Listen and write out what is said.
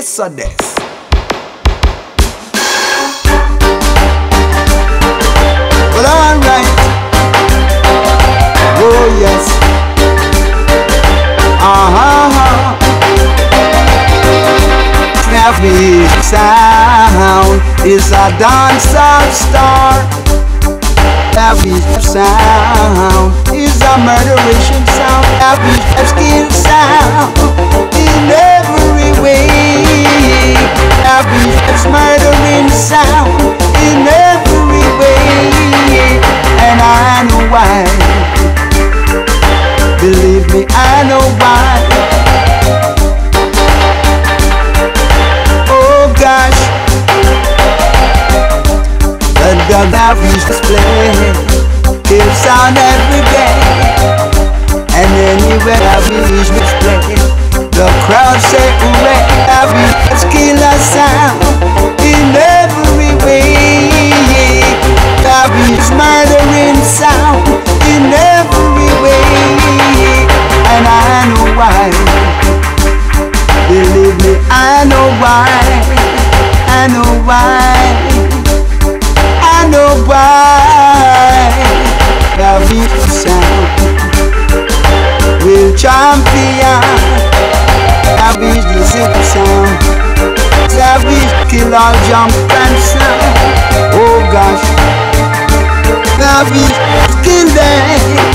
Des. Well, alright. Oh, yes. Uh-huh. Every sound is a dancer star. Every sound is a murderation sound. Sound in every way. And I know why. Believe me, I know why. Oh gosh, the dog average display Kill sound every day And anywhere average display The crowd say Believe me, I know why. I know why. I know why. David sound will champion. David listen sound. David kill all jump and sound. Oh gosh. David kill them the